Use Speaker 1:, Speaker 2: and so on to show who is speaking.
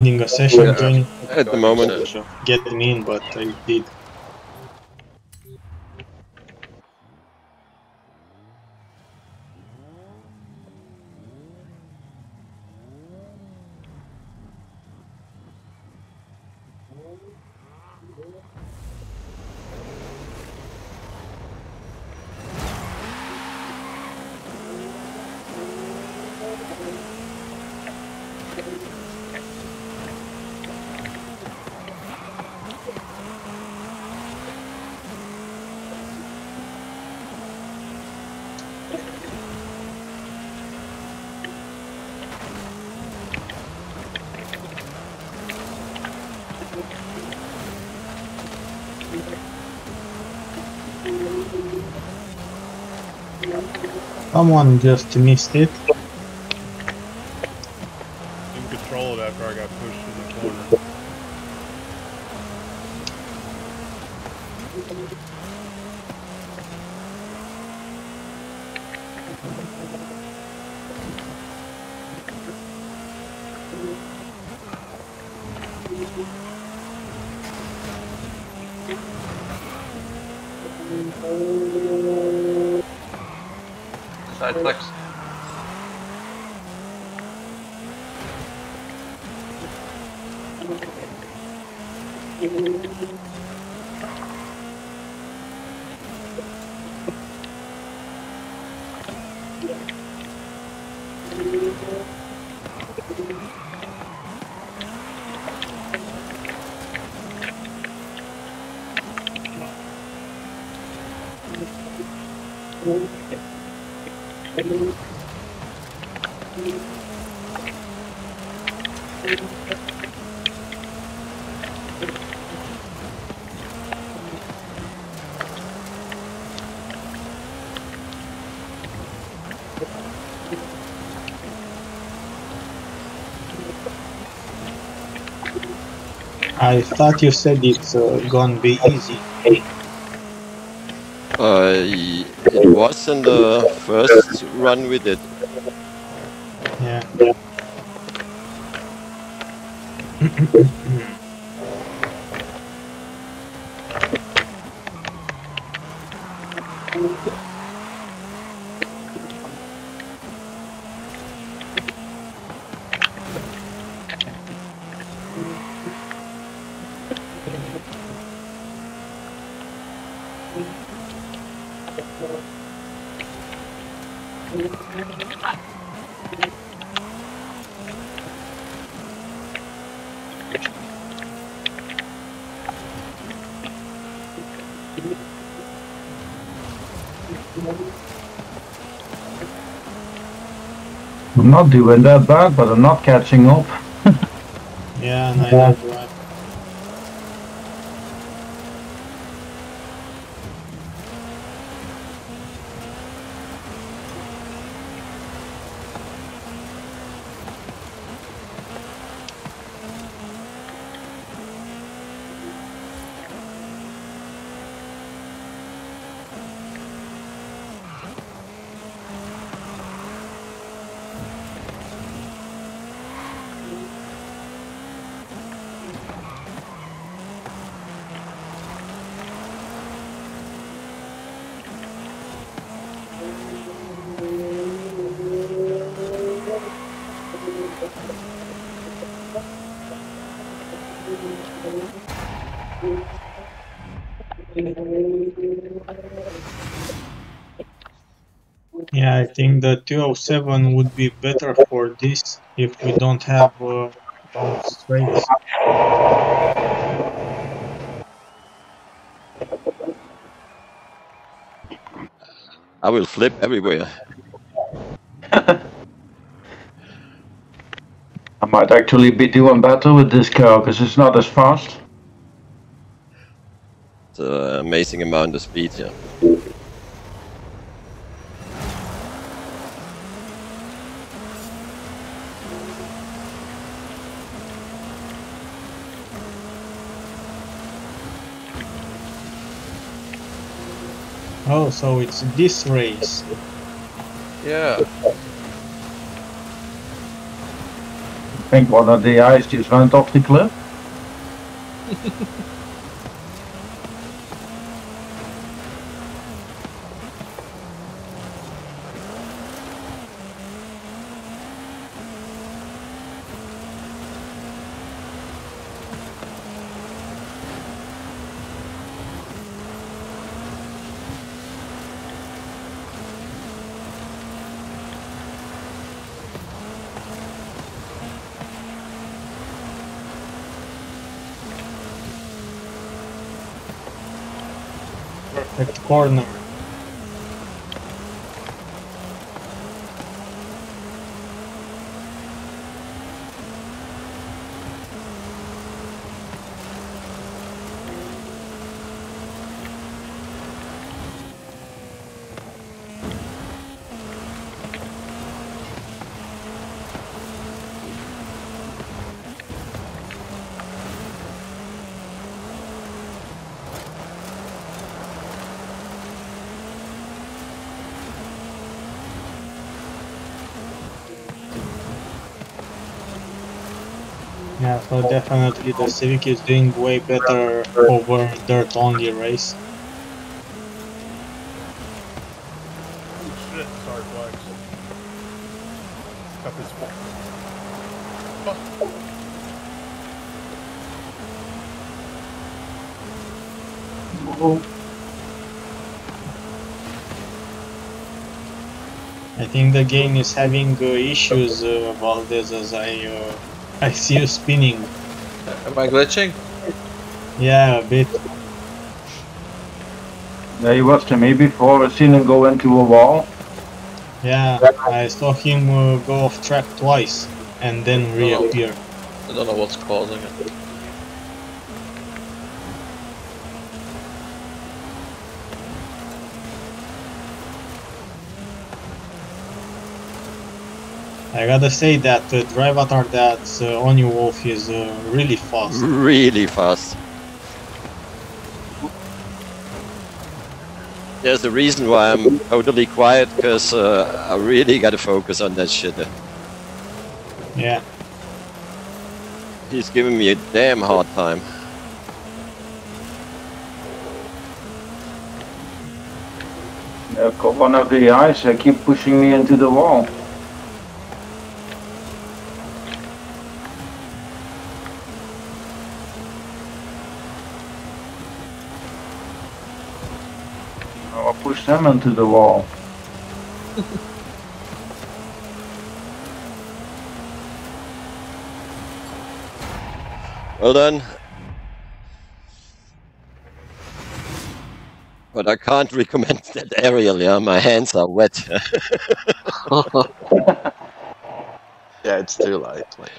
Speaker 1: A session,
Speaker 2: Yeah. At the moment,
Speaker 3: Session.
Speaker 1: get me in, but I did. Someone just missed it.
Speaker 4: Didn't control it after I got pushed in the corner.
Speaker 3: Side flex.
Speaker 1: I thought you said it's uh, gonna be easy.
Speaker 2: Uh, it was in the first run we did.
Speaker 1: Yeah.
Speaker 5: I'm not doing that bad, but I'm not catching up.
Speaker 1: Yeah, neither Yeah, I think the 207 would be better for this if we don't have uh, straights.
Speaker 2: I will flip everywhere.
Speaker 5: I might actually be doing better with this car because it's not as fast.
Speaker 2: It's an amazing amount of speed here.
Speaker 1: Oh, so it's this race.
Speaker 3: Yeah.
Speaker 5: I think one of the eyes just went off the cliff.
Speaker 1: Perfect corner. Yeah, so definitely the Civic is doing way better over dirt only race.
Speaker 4: Oh shit, sorry flags. Cut this fuck. Fuck.
Speaker 1: I think the game is having uh, issues, uh, Valdez, as I uh, I see you spinning.
Speaker 3: Am I glitching?
Speaker 1: Yeah, a bit.
Speaker 5: Yeah, you watched me before. I seen him go into a wall.
Speaker 1: Yeah, I saw him uh, go off track twice and then reappear.
Speaker 3: I don't know what's causing it.
Speaker 1: I gotta say that uh, Drivatar that's uh, on your wolf is uh, really fast.
Speaker 2: Really fast. There's a reason why I'm totally quiet, because uh, I really gotta focus on that shit.
Speaker 1: Yeah,
Speaker 2: He's giving me a damn hard time.
Speaker 5: Yeah, got one of the eyes. I keep pushing me into the wall. I pushed them into the wall.
Speaker 2: Well done. But I can't recommend that aerial, yeah? My hands are wet.
Speaker 6: Yeah, it's too light. Like,